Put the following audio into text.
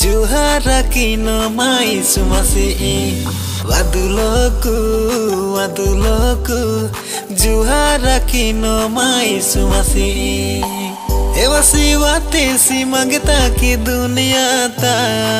जुहरा किन माइ सुमसे वादुलको वादुलको सिवा तेसी मंगता की दुनिया ता।